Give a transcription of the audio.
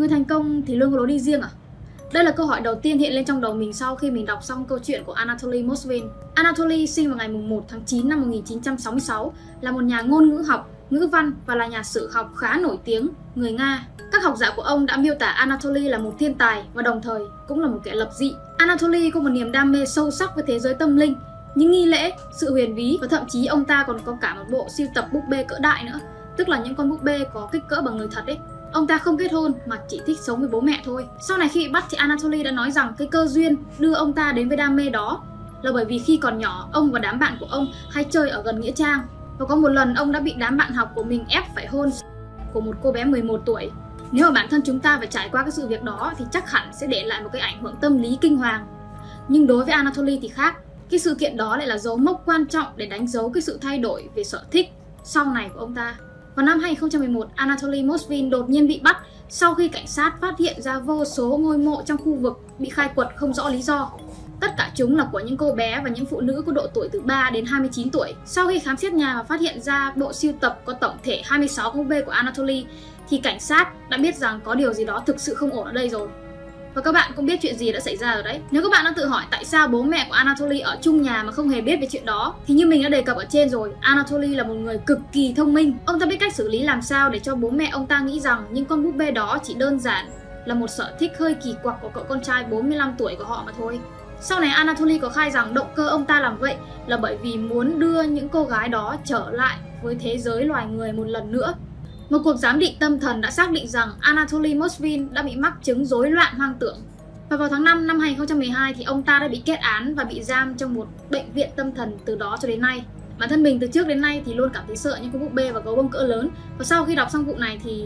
Người thành công thì luôn có lối đi riêng à? Đây là câu hỏi đầu tiên hiện lên trong đầu mình sau khi mình đọc xong câu chuyện của Anatoly Mosvin. Anatoly sinh vào ngày 1 tháng 9 năm 1966, là một nhà ngôn ngữ học, ngữ văn và là nhà sử học khá nổi tiếng, người Nga. Các học giả của ông đã miêu tả Anatoly là một thiên tài và đồng thời cũng là một kẻ lập dị. Anatoly có một niềm đam mê sâu sắc với thế giới tâm linh, những nghi lễ, sự huyền bí và thậm chí ông ta còn có cả một bộ siêu tập búp bê cỡ đại nữa, tức là những con búp bê có kích cỡ bằng người thật ấy. Ông ta không kết hôn mà chỉ thích sống với bố mẹ thôi. Sau này khi bị bắt thì Anatoly đã nói rằng cái cơ duyên đưa ông ta đến với đam mê đó là bởi vì khi còn nhỏ, ông và đám bạn của ông hay chơi ở gần Nghĩa Trang. Và có một lần ông đã bị đám bạn học của mình ép phải hôn của một cô bé 11 tuổi. Nếu mà bản thân chúng ta phải trải qua cái sự việc đó thì chắc hẳn sẽ để lại một cái ảnh hưởng tâm lý kinh hoàng. Nhưng đối với Anatoly thì khác. Cái sự kiện đó lại là dấu mốc quan trọng để đánh dấu cái sự thay đổi về sở thích sau này của ông ta. Vào năm 2011, Anatoly Mosvin đột nhiên bị bắt sau khi cảnh sát phát hiện ra vô số ngôi mộ trong khu vực bị khai quật không rõ lý do. Tất cả chúng là của những cô bé và những phụ nữ có độ tuổi từ 3 đến 29 tuổi. Sau khi khám xét nhà và phát hiện ra bộ siêu tập có tổng thể 26 công bê của Anatoly, thì cảnh sát đã biết rằng có điều gì đó thực sự không ổn ở đây rồi. Và các bạn cũng biết chuyện gì đã xảy ra rồi đấy. Nếu các bạn đang tự hỏi tại sao bố mẹ của Anatoly ở chung nhà mà không hề biết về chuyện đó, thì như mình đã đề cập ở trên rồi, Anatoly là một người cực kỳ thông minh. Ông ta biết cách xử lý làm sao để cho bố mẹ ông ta nghĩ rằng những con búp bê đó chỉ đơn giản là một sở thích hơi kỳ quặc của cậu con trai 45 tuổi của họ mà thôi. Sau này Anatoly có khai rằng động cơ ông ta làm vậy là bởi vì muốn đưa những cô gái đó trở lại với thế giới loài người một lần nữa một cuộc giám định tâm thần đã xác định rằng Anatoly Mosvin đã bị mắc chứng rối loạn hoang tưởng. Và vào tháng 5 năm 2012 thì ông ta đã bị kết án và bị giam trong một bệnh viện tâm thần từ đó cho đến nay. Bản thân mình từ trước đến nay thì luôn cảm thấy sợ những cái búp bê và gấu bông cỡ lớn. Và sau khi đọc xong vụ này thì